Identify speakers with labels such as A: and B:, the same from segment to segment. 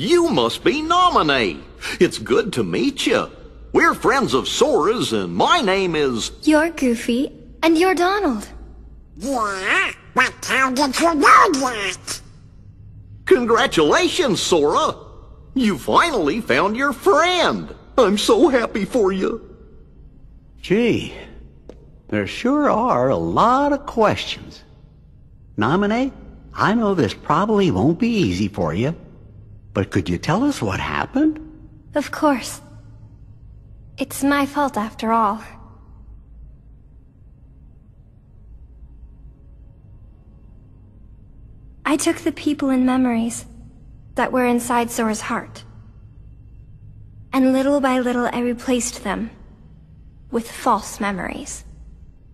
A: You must be Naminé. It's good to meet you. We're friends of Sora's, and my name is...
B: You're Goofy, and you're Donald.
C: Yeah? But how did you know that?
A: Congratulations, Sora! You finally found your friend! I'm so happy for you!
D: Gee, there sure are a lot of questions. Naminé, I know this probably won't be easy for you, but could you tell us what happened?
B: Of course. It's my fault after all. I took the people and memories that were inside Sora's heart. And little by little I replaced them with false memories.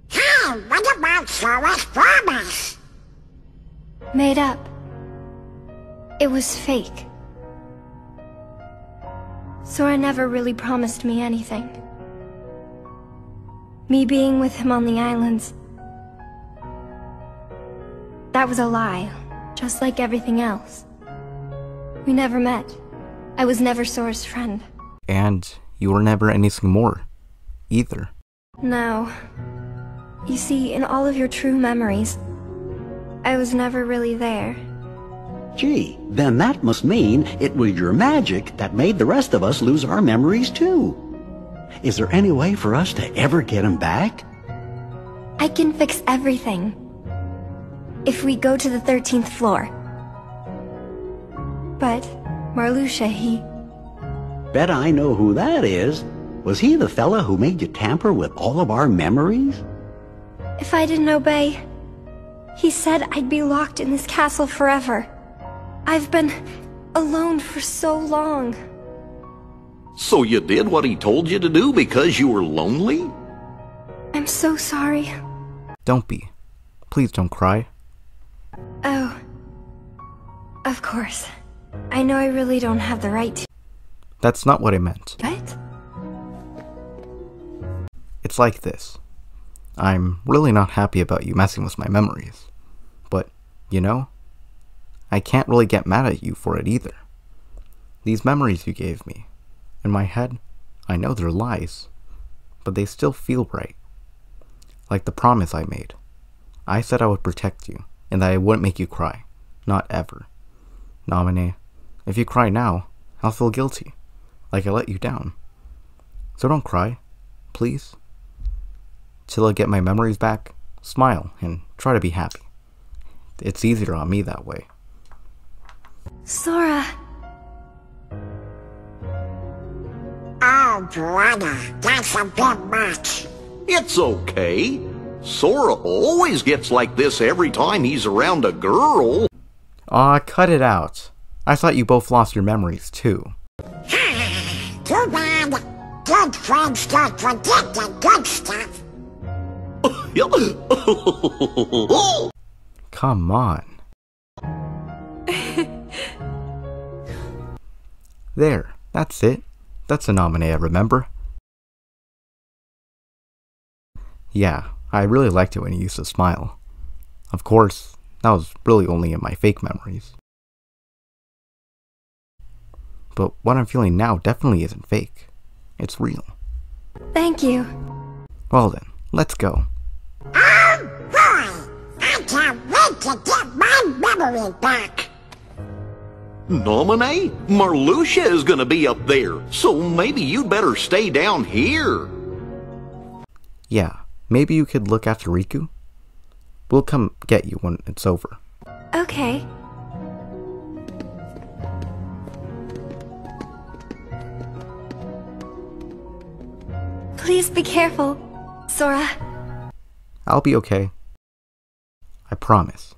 C: Hey, what about Sora's promise?
B: Made up. It was fake. Sora never really promised me anything. Me being with him on the islands. That was a lie, just like everything else. We never met. I was never Sora's friend.
E: And you were never anything more, either.
B: No. You see, in all of your true memories, I was never really there.
D: Gee, then that must mean it was your magic that made the rest of us lose our memories too. Is there any way for us to ever get them back?
B: I can fix everything. If we go to the 13th floor. But Marluxia, he...
D: Bet I know who that is. Was he the fella who made you tamper with all of our memories?
B: If I didn't obey, he said I'd be locked in this castle forever. I've been alone for so long.
A: So you did what he told you to do because you were lonely?
B: I'm so sorry.
E: Don't be. Please don't cry.
B: Oh. Of course. I know I really don't have the right to.
E: That's not what I meant.
B: What?
E: It's like this. I'm really not happy about you messing with my memories. But, you know, I can't really get mad at you for it either. These memories you gave me, in my head, I know they're lies, but they still feel right. Like the promise I made. I said I would protect you, and that I wouldn't make you cry. Not ever. Naminé, if you cry now, I'll feel guilty. Like I let you down. So don't cry, please. Till I get my memories back, smile and try to be happy. It's easier on me that way.
B: Sora.
C: Oh, brother, that's a bit much.
A: It's okay. Sora always gets like this every time he's around a girl.
E: Aw, cut it out. I thought you both lost your memories too.
C: Too bad. Good friends don't forget the good stuff.
E: Come on. there, that's it. That's a Naminé I remember. Yeah, I really liked it when he used to smile. Of course, that was really only in my fake memories. But what I'm feeling now definitely isn't fake. It's real.
B: Thank you.
E: Well then, let's go.
C: Oh, boy! I can't wait to get my memory back.
A: Naminé? Marluxia is gonna be up there, so maybe you'd better stay down here.
E: Yeah, maybe you could look after Riku? We'll come get you when it's over.
B: Okay. Please be careful, Sora.
E: I'll be okay. I promise.